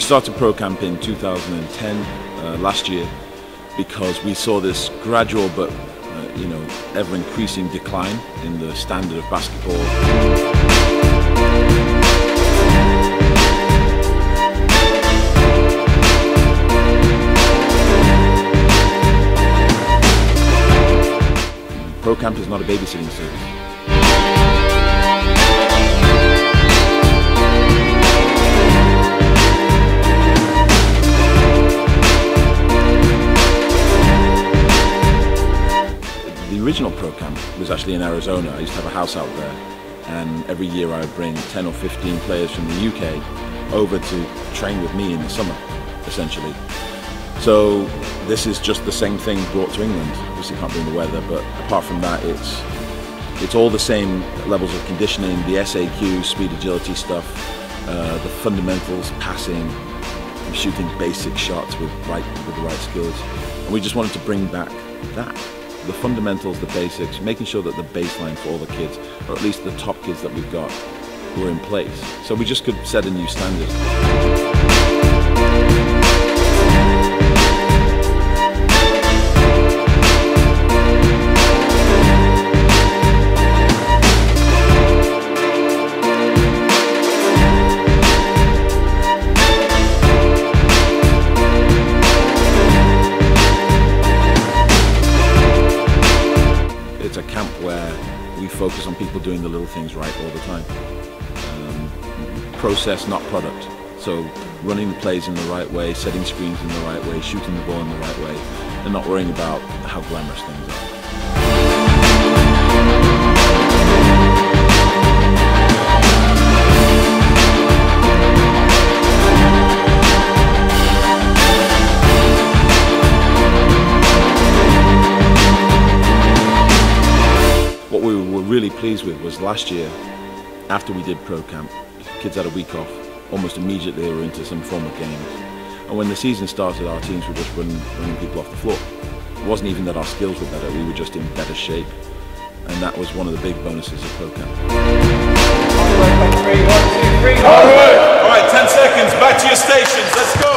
started Pro Camp in 2010, uh, last year, because we saw this gradual but uh, you know ever increasing decline in the standard of basketball. Pro Camp is not a babysitting service. The original Pro Camp was actually in Arizona. I used to have a house out there, and every year I would bring 10 or 15 players from the UK over to train with me in the summer, essentially. So this is just the same thing brought to England. Obviously can't bring the weather, but apart from that, it's it's all the same levels of conditioning, the SAQ, speed agility stuff, uh, the fundamentals, passing, shooting basic shots with right with the right skills. And we just wanted to bring back that. The fundamentals, the basics, making sure that the baseline for all the kids, or at least the top kids that we've got, were in place. So we just could set a new standard. Where we focus on people doing the little things right all the time. Um, process, not product. So running the plays in the right way, setting screens in the right way, shooting the ball in the right way, and not worrying about how glamorous things are. Really pleased with was last year, after we did Pro Camp, kids had a week off. Almost immediately they were into some form of games. And when the season started, our teams were just running, running people off the floor. It wasn't even that our skills were better, we were just in better shape. And that was one of the big bonuses of Pro Camp. All right, all right, 10 seconds, back to your stations, let's go.